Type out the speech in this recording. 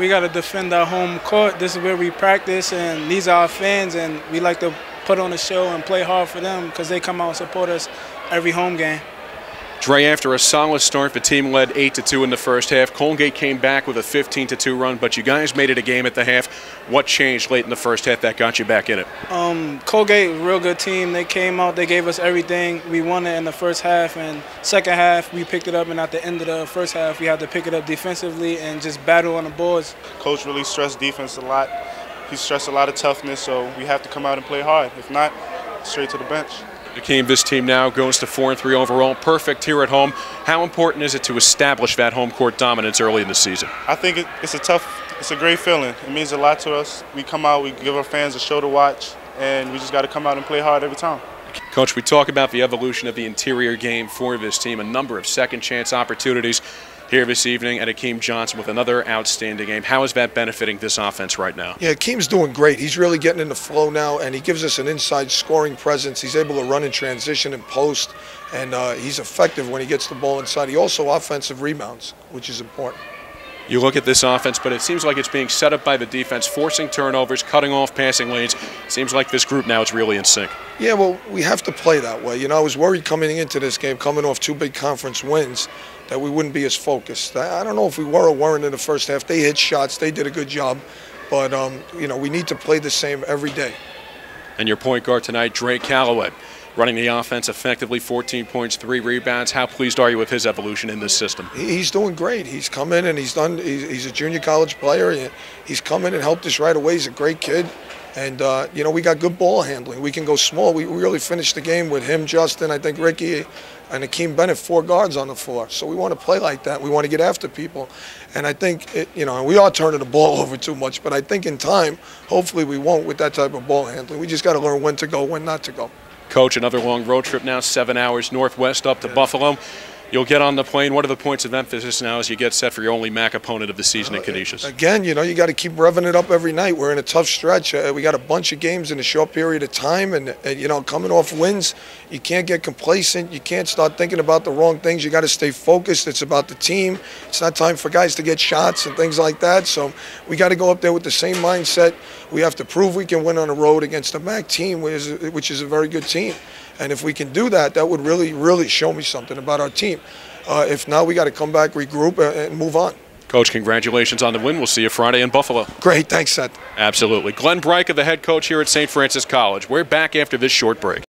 We got to defend our home court. This is where we practice, and these are our fans, and we like to put on a show and play hard for them because they come out and support us every home game. Dre, after a solid start, the team led 8 to 2 in the first half. Colgate came back with a 15 to 2 run, but you guys made it a game at the half. What changed late in the first half that got you back in it? Um, Colgate, real good team. They came out, they gave us everything. We won it in the first half, and second half we picked it up. And at the end of the first half, we had to pick it up defensively and just battle on the boards. Coach really stressed defense a lot. He stressed a lot of toughness, so we have to come out and play hard. If not, straight to the bench. Akeem, this team now goes to 4 and 3 overall, perfect here at home. How important is it to establish that home court dominance early in the season? I think it, it's a tough, it's a great feeling. It means a lot to us. We come out, we give our fans a show to watch, and we just got to come out and play hard every time. Coach, we talk about the evolution of the interior game for this team, a number of second chance opportunities here this evening, and Akeem Johnson with another outstanding game. How is that benefiting this offense right now? Yeah, Akeem's doing great. He's really getting in the flow now, and he gives us an inside scoring presence. He's able to run in transition and post, and uh, he's effective when he gets the ball inside. He also offensive rebounds, which is important. You look at this offense, but it seems like it's being set up by the defense, forcing turnovers, cutting off passing lanes. Seems like this group now is really in sync. Yeah, well, we have to play that way. You know, I was worried coming into this game, coming off two big conference wins, that we wouldn't be as focused. I don't know if we were or weren't in the first half. They hit shots, they did a good job, but um, you know, we need to play the same every day. And your point guard tonight, Dre Calloway running the offense effectively, 14 points, three rebounds. How pleased are you with his evolution in this system? He's doing great. He's come in and he's done. He's a junior college player. He's come in and helped us right away. He's a great kid. And, uh, you know, we got good ball handling. We can go small. We really finished the game with him, Justin, I think Ricky, and Akeem Bennett, four guards on the floor. So we want to play like that. We want to get after people. And I think, it, you know, we are turning the ball over too much, but I think in time, hopefully we won't with that type of ball handling. We just got to learn when to go, when not to go. Coach, another long road trip now, seven hours northwest up to yeah. Buffalo. You'll get on the plane. What are the points of emphasis now as you get set for your only MAAC opponent of the season uh, at Canisius? Again, you know, you got to keep revving it up every night. We're in a tough stretch. Uh, we got a bunch of games in a short period of time, and, and, you know, coming off wins, you can't get complacent. You can't start thinking about the wrong things. You got to stay focused. It's about the team. It's not time for guys to get shots and things like that. So we got to go up there with the same mindset. We have to prove we can win on the road against a MAAC team, which is, which is a very good team. And if we can do that, that would really, really show me something about our team. Uh, if not, we got to come back, regroup, and move on. Coach, congratulations on the win. We'll see you Friday in Buffalo. Great. Thanks, Seth. Absolutely. Glenn Braica, the head coach here at St. Francis College. We're back after this short break.